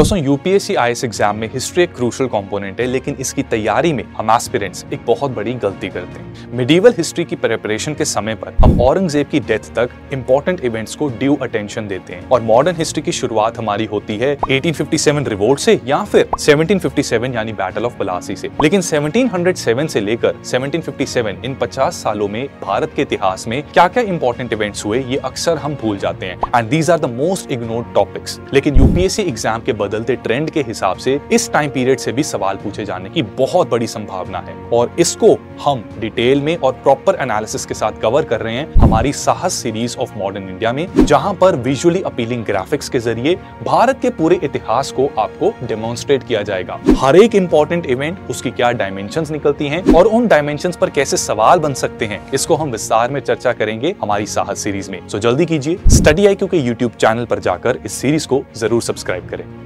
दोस्तों UPSC IAS exam में history एक क्रूशल कंपोनेंट है, लेकिन इसकी तैयारी में हम एस्पिरेंट्स एक बहुत बड़ी गलती करते हैं। मिडिवल हिस्ट्री की प्रिपरेशन के समय पर हम औरंगज़ेब की डेथ तक इंपॉर्टेंट इवेंट्स को ड्यू अटेंशन देते हैं। और मॉडर्न हिस्ट्री की शुरुआत हमारी होती है 1857 रिवोल्ट से, या फिर 1757 यानी बैटल ऑफ़ पलासी से। लेकिन 1707 से लेकर 1757 इन 50 सालों में भारत के इतिहास में क्या क्या इंपॉर्टेंट इवेंट्स हुए, ये अक्सर हम भूल जाते हैं। And these are the most ignored topics लेकिन यूपीएससी एग्ज़ाम के बदलते ट्रेंड के हिसाब से इस टाइम पीरियड से भी सवाल पूछे जाने की बहुत बड़ी संभावना है। और इसको हम डिटेल में और प्रॉपर एनालिसिस के साथ कवर कर रहे हैं हमारी साहस सीरीज़ ऑफ़ मॉडर्न इंडिया में, जहाँ पर विजुअली अपीलिंग ग्राफिक्स के ज़रिए भारत के पूरे इतिहास को आपको डेमोन्स्ट्रेट किया जाएगा। हर एक इंपॉर्टेंट इवेंट उसकी क्या डायमेंशन निकलती है और उन डायमेंशन पर कैसे सवाल बन सकते हैं, इसको हम विस्तार में चर्चा करेंगे हमारी साहस सीरीज़ में। सो जल्दी कीजिए स्टडी आई क्योंकि यूट्यूब चैनल पर जाकर इस सीरीज़ को ज़रूर सब्सक्राइब करें।